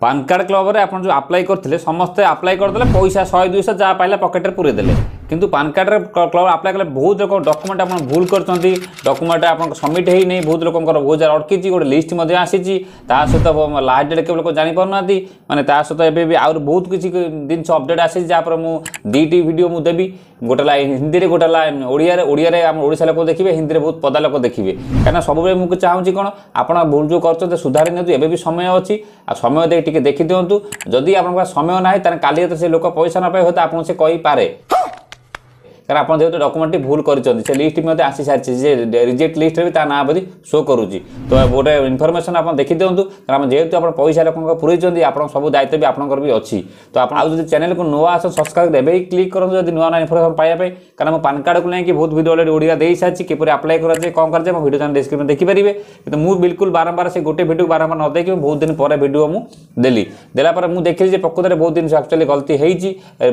PAN card କ୍ଲବ୍ରେ ଆପଣ ଯେଉଁ ଆପ୍ଲାଏ କରିଥିଲେ ସମସ୍ତେ ଆପ୍ଲାଏ କରିଦେଲେ ପଇସା ଶହେ ଦୁଇଶହ ଯାହା ପାଇଲେ ପକେଟ୍ରେ ପୁରେଇଦେଲେ কিন্তু ପାନ୍ କାର୍ଡ଼ରେ କ୍ଲବ୍ ଆପ୍ଲାଏ କଲେ ବହୁତ ଲୋକ ଡକୁମେଣ୍ଟ ଆପଣ ଭୁଲ କରିଛନ୍ତି ଡକୁମେଣ୍ଟ ଆପଣଙ୍କ ସବମିଟ୍ ହେଇନି ବହୁତ ଲୋକଙ୍କର ବହୁତ ଜାଗା ଅଟକିଛି ଗୋଟେ ଲିଷ୍ଟ ମଧ୍ୟ ଆସିଛି ତା ସହିତ ଲାଷ୍ଟ ଡେଟ୍ କେବେ ଲୋକ ଜାଣିପାରୁନାହାନ୍ତି ମାନେ ତା ସହିତ ଏବେ ବି ଆହୁରି ବହୁତ କିଛି ଜିନିଷ ଅପଡ଼େଟ୍ ଆସିଛି ଯାହାପରେ ମୁଁ ଦୁଇଟି ଭିଡ଼ିଓ ମୁଁ ଦେବି ଗୋଟେ ହେଲା ହିନ୍ଦୀରେ ଗୋଟେ ହେଲା ଓଡ଼ିଆରେ ଓଡ଼ିଆରେ ଆମ ଓଡ଼ିଶା ଲୋକ ଦେଖିବେ ହିନ୍ଦୀରେ ବହୁତ ପଦା ଲୋକ ଦେଖିବେ କାହିଁକିନା ସବୁବେଳେ ମୁଁ ଚାହୁଁଛି କ'ଣ ଆପଣ ଭୁଲ ଯେଉଁ କରୁଛନ୍ତି ସୁଧାରି ନିଅନ୍ତୁ ଏବେ ବି ସମୟ ଅଛି ଆଉ ସମୟ ଦେଇ ଟିକେ ଦେଖିଦିଅନ୍ତୁ ଯଦି ଆପଣଙ୍କ ସମୟ ନାହିଁ ତାହେଲେ କାଲି ଯେତେ ସେ ଲୋକ ପଇସା ନ ପାଇ ହୁଏତ ଆପଣଙ୍କୁ ସେ କହିପାରେ କାରଣ ଆପଣ ଯେହେତୁ ଡକୁମେଣ୍ଟଟି ଭୁଲ କରିଛନ୍ତି ସେ ଲିଷ୍ଟ ମଧ୍ୟ ଆସି ସାରିଛି ଯେ ରିଜେକ୍ଟ ଲିଷ୍ଟରେ ବି ତା ନାଁ ବୋଧି ଶୋ କରୁଛି ତ ଗୋଟେ ଇନଫର୍ମେସନ୍ ଆପଣ ଦେଖିଦିଅନ୍ତୁ କାରଣ ଯେହେତୁ ଆପଣ ପଇସା ଲୋକଙ୍କ ପୁରେଇଛନ୍ତି ଆପଣ ସବୁ ଦାୟିତ୍ୱ ବି ଆପଣଙ୍କର ବି ଅଛି ତ ଆପଣ ଆଉ ଯଦି ଚ୍ୟାନେଲକୁ ନୂଆ ଆସନ୍ତୁ ସବସ୍କ୍ରାଇବ୍ ଏବେ ହିଁ କ୍ଲିକ୍ କରନ୍ତୁ ଯଦି ନୂଆ ନୂଆ ଇନଫର୍ମେସନ୍ ପାଇବା ପାଇଁ କାରଣ ମୁଁ ପାନ୍ କାର୍ଡ଼କୁ ନେଇକି ବହୁତ ଭିଡ଼ିଓ ଅଲରେଡ଼ି ଓଡ଼ିଆ ଦେଇସାରିଛି କିପରି ଆପ୍ଲାଏ କରାଯାଏ କ'ଣ କରାଯାଏ ମୋ ଭିଡ଼ିଓ ଚ୍ୟାନେଲ୍ ଡିସ୍କ୍ରିପ୍ସନ୍ ଦେଖିପାରିବେ କିନ୍ତୁ ମୁଁ ବିଲକୁଲ ବାରମ୍ବାର ସେ ଗୋଟେ ଭିଡ଼ିଓ ବାରମ୍ବାର ନ ଦେଇକି ବହୁତ ଦିନ ପରେ ଭିଡ଼ିଓ ମୁଁ ଦେଲି ଦେଲା ପରେ ମୁଁ ଦେଖିଲି ଯେ ପ୍ରକୃତରେ ବହୁତ ଜିନିଷ ଆକ୍ଚୁଆଲି ଗଲତି ହେଇଛି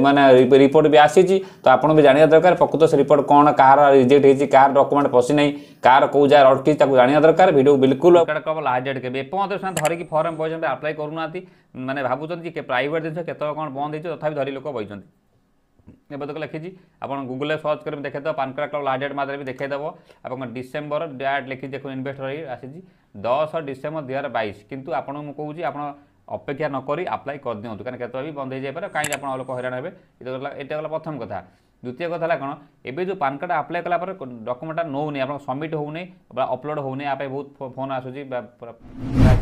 ମାନେ ରିପୋର୍ଟ ବି ଆସିଛି ତ ଆପଣ ବି ଜାଣିବା ଦରକାର দরকার প্রকৃত সে রিপোর্ট কোণ কার রিজেক্ট হয়েছে কার ডকুমেন্ট পশি না কার কেউ যা অটকিছে তাকে জাঁয়া দরকার ভিডিও বিলকুল লাস্ট ডেট কেবে এপর্যন্ত সে ধরিকি ফর্ম বইছেন আপ্লাই করুনা মানে ভাবুছেন যে প্রাইভেট জিনিস কেতবে কোণ বন্ধ হয়েছে তথাপি ধরি লোক বইছেন এবার তোকে লিখিছি আপনার গুগলে সর্চ করে দেখে দেব PAN card club last date মাধ্যমে বি দেখে দেব আপনার ডিসেম্বর ডেট লিখি দেখুন ইনভেস্টর হয়ে আসিছি দশ ডিসেম্বর দুই হাজার বাইশ কিন্তু আপনার কুচি আপনার অপেক্ষা নকরি আপ্লাই করে দিও কারণ কেতবে বন্ধ হয়ে যাই পারে কাইন্ড আপনার লোক হইরাণ হবে এটা গলা এটা গলা প্রথম কথা দ্বিতীয় কথা হল কোণ এবে যে পান কার্ড আপ্লাই কলা পরে ডকুমেন্টটা নেউনি আপনার সবমিট হোনি বা অপলোড হোনি আপ বহুত ফোন আসুচি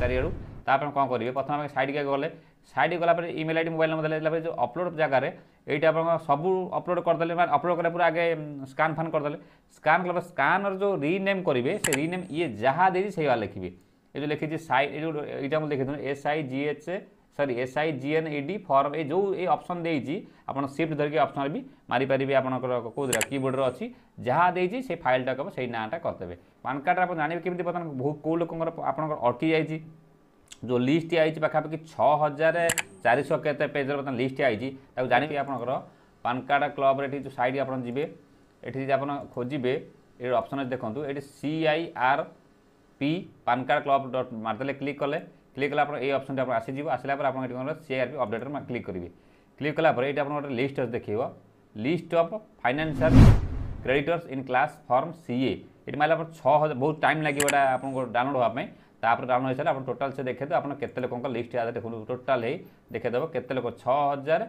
চারিআড়ু তাপরে কম করবে প্রথমে আমি সাইডকে গলে সাইড গলাপরে ইমেল আইডি মোবাইল নম্বর দেলা যে অপলোড জায়গায় এইটা আপনার সবু অপলোড করেদেলে মানে অপলোড কলা পরে আগে স্কান ফান করেদেলে স্কান কলাপরে স্কানর যে রিনেম করবে সে রিনেম ইয়ে যা দিয়েছি সেইভাবে লিখবে এই যে লিখেছি সাইড এইটা আমি লিখে দেবেন S I G H sorry S I G N E D form ଏ ଯେଉଁ ଏ ଅପସନ୍ ଦେଇଛି ଆପଣ ସିଫ୍ଟ ଧରିକି ଅପସନ୍ ବି ମାରିପାରିବେ ଆପଣଙ୍କର କେଉଁଥିରେ କିବୋର୍ଡ଼ରେ ଅଛି ଯାହା ଦେଇଛି ସେ ଫାଇଲ୍ଟା ହେବ ସେଇ ନାଁଟା କରିଦେବେ ପାନ୍ କାର୍ଡ଼ରେ ଆପଣ ଜାଣିବେ କେମିତି ବର୍ତ୍ତମାନ ବହୁ କେଉଁ ଲୋକଙ୍କର ଆପଣଙ୍କର ଅଟକି ଯାଇଛି ଯେଉଁ ଲିଷ୍ଟ ଆଇଛି ପାଖାପାଖି ଛଅ ହଜାର ଚାରିଶହ କେତେ ପେଜ୍ର ବର୍ତ୍ତମାନ ଲିଷ୍ଟ ଆଇଛି ତାକୁ ଜାଣିବେ ଆପଣଙ୍କର ପାନ୍ କାର୍ଡ଼ କ୍ଲବ୍ରେ ଏଠି ଯେଉଁ ସାଇଟ୍ ଆପଣ ଯିବେ ଏଠି ଯଦି ଆପଣ ଖୋଜିବେ ଏଠି ଅପସନ୍ ଅଛି ଦେଖନ୍ତୁ ଏଠି C I R P PAN card club dot ମାରିଦେଲେ କ୍ଲିକ୍ କଲେ ক্লিক কলা আপনার এই অপসনটা আপনার আসিযোগ আসলা পরে আপনার এটি কোন সিআরপি অপডেটর ক্লিক করবে ক্লিক কলা পরে এটা আপনার গোটে লিস্ট দেখব list of financial creditors in class form CA এটি মারলে আপনার ছ হাজার বহু টাইম লাগবে এটা আপনার ডাউনলোড হওয়া তাপরে ডাউনলোড হয়ে সারা আপনার টোটাল সে দেখে দেবে আপনার কেতে লোক লিস্ট আধারে দেখুন টোটাল হয়ে দেখে দেব কেতে লোক ছ হাজার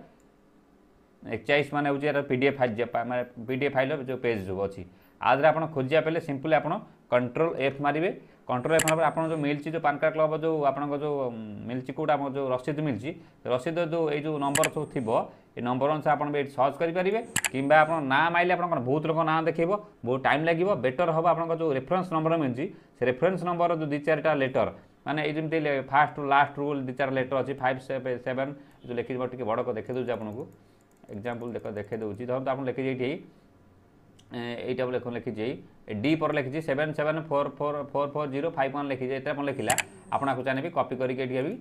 একচাইশ মানে হচ্ছে এটা পিডিএফ ফাইল মানে পিডিএফ ফাইল যে পেজ যে অছি আধারে আপনার খোঁজা পেলে সিম্পলি আপনার কন্ট্রোল এফ মারিবে କଣ୍ଟ୍ରୋଲ ଏଫ୍ ଭାବରେ ଆପଣ ଯେଉଁ ମିଳିଛି ଯେଉଁ ପାନ୍ କାର୍ଡ଼ କ୍ଲବ୍ ଯେଉଁ ଆପଣଙ୍କ ଯେଉଁ ମିଳିଛି କେଉଁଟା ଆମର ଯେଉଁ ରସିଦ ମିଳିଛି ରସିଦ ଯେଉଁ ଏଇ ଯେଉଁ ନମ୍ବର ସବୁ ଥିବ ଏ ନମ୍ବର ଅନୁସାରେ ଆପଣ ବି ଏଠି ସର୍ଚ୍ଚ କରିପାରିବେ କିମ୍ବା ଆପଣ ନାଁ ମାଇଲେ ଆପଣଙ୍କର ବହୁତ ଲୋକ ନାଁ ଦେଖେଇବ ବହୁତ ଟାଇମ୍ ଲାଗିବ ବେଟର୍ ହେବ ଆପଣଙ୍କ ଯେଉଁ ରେଫରେନ୍ସ ନମ୍ବର ମିଳିଛି ସେ ରେଫରେନ୍ସ ନମ୍ବର ଯେଉଁ ଦୁଇ ଚାରିଟା ଲେଟର ମାନେ ଏଇ ଯେମିତି ଫାଷ୍ଟରୁ ଲାଷ୍ଟ ରୁଲ୍ ଦୁଇ ଚାରି ଲେଟର ଅଛି ଫାଇଭ୍ ସେଭେନ୍ ଯେଉଁ ଲେଖିଯିବ ଟିକେ ବଡ଼ ଦେଖେଇ ଦେଉଛି ଆପଣଙ୍କୁ ଏକ୍ଜାମ୍ପଲ୍ ଦେଖ ଦେଖେଇ ଦେଉଛି ଧରନ୍ତୁ ଆପଣ ଲେଖିଛି ଏଇଠି এইটা লেখুন লিখিছি ডি পর লিখিছি seven seven four four four four zero five one লিখিছে এটা আপনার লিখিলা আপনার চাহিবি কপি করিকি এটি বি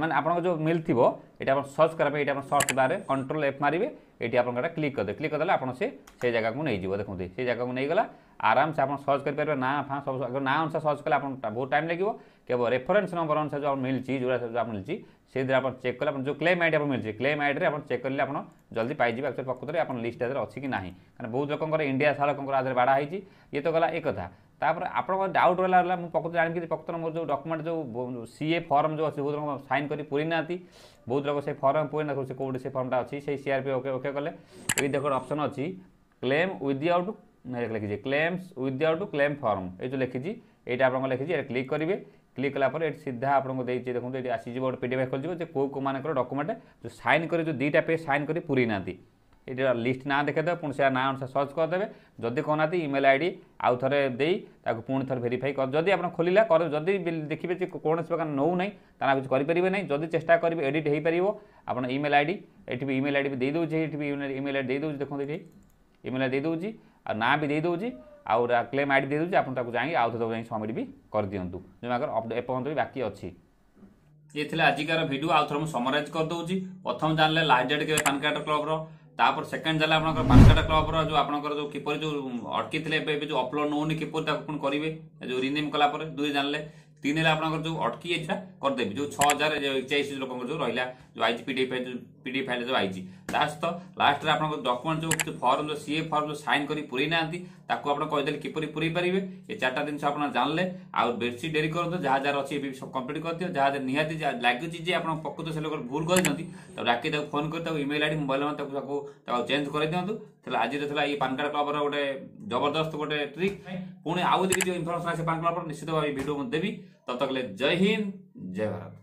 মানে আপনার যে মিল থাকবে এটা আপনার সর্চ করা এটা আপনার সর্চ বারে কন্ট্রোল এফ মারবে এটি আপনার ক্লিক করে ক্লিক কলে আপনার সে সেই জায়গাকে নিয়ে যাব দেখুন সেই জায়গাকে নিয়ে গলা ଆରାମସେ ଆପଣ ସର୍ଚ୍ଚ କରିପାରିବେ ନାଁ ଫାଁ ସବୁ ନାଁ ଅନୁସାରେ ସର୍ଚ୍ଚ କଲେ ଆପଣ ବହୁତ ଟାଇମ୍ ଲାଗିବ କେବଳ ରେଫରେନ୍ସ ନମ୍ବର ଅନୁସାରେ ଯେଉଁ ଆପଣ ମିଳିଛି ଯେଉଁଟା ସବୁ ଆପଣ ମିଳିଛି ସେଇଥିରେ ଆପଣ ଚେକ୍ କଲେ ଆପଣ ଯେଉଁ କ୍ଲେମ୍ ଆଇଡ଼ି ଆପଣ ମିଳିଛି କ୍ଲେମ୍ ଆଇଡ଼ିରେ ଆପଣ ଚେକ୍ କଲେ ଆପଣ ଜଲ୍ଦି ପାଇଯିବେ ଆକ୍ଚୁଆଲି ପ୍ରକୃତରେ ଆପଣ ଲିଷ୍ଟ ଦେହରେ ଅଛି କି ନାହିଁ କାରଣ ବହୁତ ଲୋକଙ୍କର ଇଣ୍ଡିଆ ସାରା ଲୋକଙ୍କର ଆଧାରେ ବାଡ଼ା ହେଇଛି ଇଏ ତ ଗଲା ଏ କଥା ତାପରେ ଆପଣଙ୍କ ଡାଉଟ୍ ରହିଲା ହେଲା ମୁଁ ପ୍ରକୃତ ଜାଣିକି ପ୍ରକୃତ ମୋର ଯେଉଁ ଡକୁମେଣ୍ଟ ଯେଉଁ ସିଏ ଫର୍ମ ଯେଉଁ ଅଛି ବହୁତ ଲୋକ ସାଇନ୍ କରି ପୁରୀ ନାହାନ୍ତି ବହୁତ ଲୋକ ସେ ଫର୍ମ ପୁରୀ ନା ସେ କେଉଁଠି ସେ ଫର୍ମଟା ଅଛି ସେଇ ସିଆର୍ପି ଓକେ ଓକେ କଲେ ଏଇ ଦେଖ ଗୋଟେ ଅପସନ୍ ଅଛି କ୍ଲେମ୍ ୱିଦିଆଉଟ୍ ଏଇଟା ଲେଖିଛି କ୍ଲେମ୍ସ ୱିଦିଆଉଟ୍ କ୍ଲେମ୍ ଫର୍ମ ଏଇ ଯେଉଁ ଲେଖିଛି ଏଇଟା ଆପଣଙ୍କ ଲେଖିଛି ଏଇଟା କ୍ଲିକ୍ କରିବେ କ୍ଲିକ୍ କଲା ପରେ ଏଠି ସିଧା ଆପଣଙ୍କୁ ଦେଇଛି ଦେଖନ୍ତୁ ଏଠି ଆସିଯିବ ଗୋଟେ ପି ଡି ଏଫ୍ ଖୋଲିଯିବ ଯେ କେଉଁ କେଉଁମାନଙ୍କର ଡକୁମେଣ୍ଟ ଯେଉଁ ସାଇନ୍ କରି ଯେଉଁ ଦୁଇଟା ପେଜ୍ ସାଇନ୍ କରି ପୁରୀ ନାହାନ୍ତି ଏଠି ଲିଷ୍ଟ ନାଁ ଦେଖେଇଦେବେ ପୁଣି ସେ ନାଁ ଅନୁସାରେ ସର୍ଚ୍ଚ କରିଦେବେ ଯଦି କହୁନାହାନ୍ତି ଇମେଲ୍ ଆଇ ଡ଼ି ଆଉ ଥରେ ଦେଇ ତାକୁ ପୁଣି ଥରେ ଭେରିଫାଇ କର ଯଦି ଆପଣ ଖୋଲିଲା କର ଯଦି ଦେଖିବେ ଯେ କୌଣସି ପ୍ରକାର ନେଉନାହିଁ ତାହା କିଛି କରିପାରିବେ ନାହିଁ ଯଦି ଚେଷ୍ଟା କରିବେ ଏଡ଼ିଟ୍ ହୋଇପାରିବ ଆପଣ ଇମେଲ୍ ଆଇ ଡ଼ି ଏଠି ବି ଇମେଲ୍ ଆଇ ଡ଼ି ବି ଦେଇଦେଉଛି ଏଠି ବି ଇମେଲ୍ ଆଇ ଡ଼ି ଦେଇଦେଉଛି ଦେଖନ୍ତୁ ଏଠି ଇମେଲ୍ ଦେଇଦେଉଛି ଆଉ ନାଁ ବି ଦେଇଦେଉଛି ଆଉ କ୍ଲେମ୍ ଆଇ ଡ଼ି ଦେଇଦେଉଛି ଆପଣ ତାକୁ ଯାଇକି ଆଉ ଥରେ ଯାଇକି ସବମିଟ୍ ବି କରିଦିଅନ୍ତୁ ଯେଉଁମାନଙ୍କର ଏପର୍ଯ୍ୟନ୍ତ ବି ବାକି ଅଛି ଇଏ ଥିଲା ଆଜିକାର ଭିଡ଼ିଓ ଆଉ ଥରେ ମୁଁ ସମରାଇଜ୍ କରିଦେଉଛି ପ୍ରଥମ ଜାଣିଲେ ଲାଷ୍ଟ ଡେଟ୍ କେବେ ପାନ୍ କାର୍ଡ଼ କ୍ଲବ୍ର ତାପରେ ସେକେଣ୍ଡ ଜାଣିଲେ ଆପଣଙ୍କର ପାନ୍ କାର୍ଡ଼ କ୍ଲବ୍ର ଯେଉଁ ଆପଣଙ୍କର ଯେଉଁ କିପରି ଯେଉଁ ଅଟକିଥିଲେ ଏବେ ଏବେ ଯେଉଁ ଅପଲୋଡ଼ ନେଉନି କିପରି ତାକୁ ପୁଣି କରିବେ ଯେଉଁ ରିନେମ୍ କଲା ପରେ ଦୁଇ ଜାଣିଲେ ତିନି ହେଲା ଆପଣଙ୍କର ଯେଉଁ ଅଟକି ଯାଇଥିଲା କରିଦେବି ଯେଉଁ ଛଅ ହଜାର ଏଚଆଇସି ଲୋକଙ୍କର ଯେଉଁ ରହିଲା ଯେଉଁ ଆଇଛି ପିଡିଏଫ ପିଡିଏଫ ଫାଇଲ ଯେଉଁ ଆଇଛି ତା ସହିତ ଲାଷ୍ଟରେ ଆପଣଙ୍କ ଡକୁମେଣ୍ଟ ଯେଉଁ ଫର୍ମ ଯେଉଁ ସିଏ ଫର୍ମ ଯେଉଁ ସାଇନ୍ କରି ପୁରେଇ ନାହାନ୍ତି ତାକୁ ଆପଣ କହିଦେଲେ କିପରି ପୁରେଇ ପାରିବେ ଏ ଚାରିଟା ଜିନିଷ ଆପଣ ଜାଣିଲେ ଆଉ ବେଶୀ ଡେରି କରନ୍ତୁ ଯାହା ଯାହାର ଅଛି ଏବେ ସବୁ କମ୍ପ୍ଲିଟ୍ କରିଦିଅ ଯାହା ନିହାତି ଲାଗୁଛି ଯେ ଆପଣ ପ୍ରକୃତ ସେ ଲୋକ ଭୁଲ କରିଛନ୍ତି ତାକୁ ଡାକି ତାକୁ ଫୋନ୍ କରି ତାକୁ ଇମେଲ ଆଇଡି ମୋବାଇଲ ତାକୁ ତାକୁ ତାକୁ ଚେଞ୍ଜ କରିଦିଅନ୍ତୁ ଥିଲା ଆଜିର ଥିଲା ଏଇ ପାନ୍ କାର୍ଡ଼ କ୍ଲବର ଗୋଟେ ଜବରଦସ୍ତ ଗୋଟେ ଟ୍ରିକ୍ ପୁଣି ଆଉ ଯଦି କିଛି ଇନଫର୍ମେସନ୍ ଆସେ ପାନ୍ କ୍ଲବର ନିଶ୍ଚିତ ଭାବେ ଭିଡ଼ିଓ ମୁଁ ଦେବି ତତ ତତକଲେ ଜୟ ହିନ୍ଦ ଜୟ ଭାରତ